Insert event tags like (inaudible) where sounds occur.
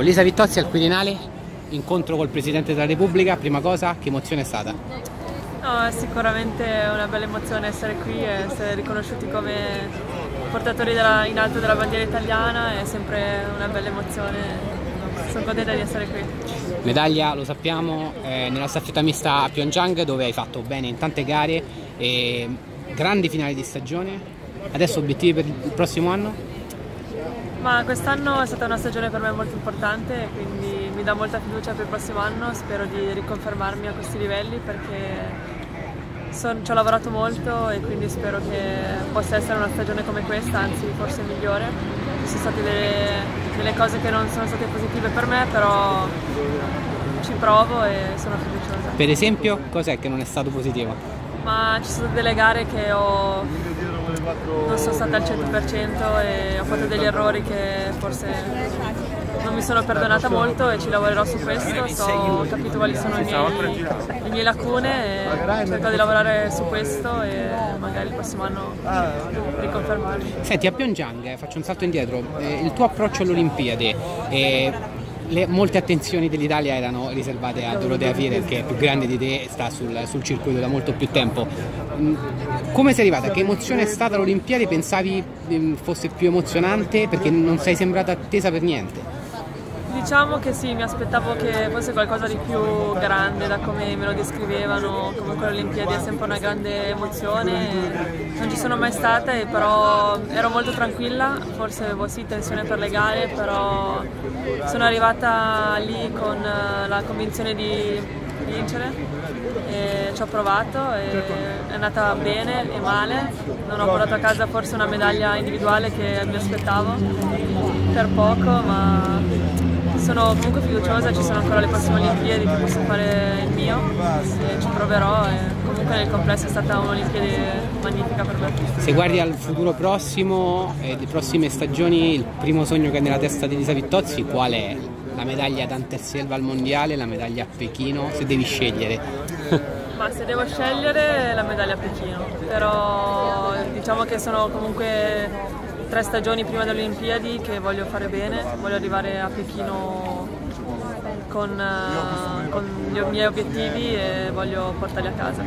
Con Lisa Vittozzi al Quirinale, incontro col Presidente della Repubblica, prima cosa, che emozione è stata? No, è sicuramente una bella emozione essere qui e essere riconosciuti come portatori della, in alto della bandiera italiana, è sempre una bella emozione, sono contenta di essere qui. Medaglia, lo sappiamo, eh, nella staffetta mista a Pyeongchang dove hai fatto bene in tante gare e grandi finali di stagione, adesso obiettivi per il prossimo anno? Ma quest'anno è stata una stagione per me molto importante, quindi mi dà molta fiducia per il prossimo anno, spero di riconfermarmi a questi livelli perché son, ci ho lavorato molto e quindi spero che possa essere una stagione come questa, anzi forse migliore. Ci sono state delle, delle cose che non sono state positive per me, però ci provo e sono fiduciosa. Per esempio, cos'è che non è stato positivo? Ma ci sono delle gare che ho non sono stata al 100% e ho fatto degli errori che forse non mi sono perdonata molto e ci lavorerò su questo, so, ho capito quali sono le mie, le mie lacune e cerco di lavorare su questo e magari il prossimo anno riconfermarmi. Senti, a Pyeongchang, eh, faccio un salto indietro, eh, il tuo approccio alle Olimpiadi, eh, le, molte attenzioni dell'Italia erano riservate a Dorotea Fiere che è più grande di te sta sul, sul circuito da molto più tempo. Mm, come sei arrivata? Che emozione è stata l'Olimpiade? Pensavi mm, fosse più emozionante perché non sei sembrata attesa per niente? Diciamo che sì, mi aspettavo che fosse qualcosa di più grande da come me lo descrivevano, comunque le è sempre una grande emozione, non ci sono mai stata, però ero molto tranquilla, forse avevo sì tensione per le gare, però sono arrivata lì con la convinzione di vincere ci ho provato è andata bene e male, non ho portato a casa forse una medaglia individuale che mi aspettavo per poco, ma sono comunque fiduciosa, ci sono ancora le prossime Olimpiadi che posso fare il mio e ci proverò e comunque nel complesso è stata un'Olimpiade magnifica per me. Se guardi al futuro prossimo e le prossime stagioni, il primo sogno che è nella testa di Elisa Vittozzi qual è? La medaglia d'Anterselva al mondiale, la medaglia a Pechino, se devi scegliere. (laughs) Ma se devo scegliere la medaglia a Pechino, però diciamo che sono comunque tre stagioni prima delle Olimpiadi che voglio fare bene, voglio arrivare a Pechino con, uh, con, i miei obiettivi e voglio portarli a casa.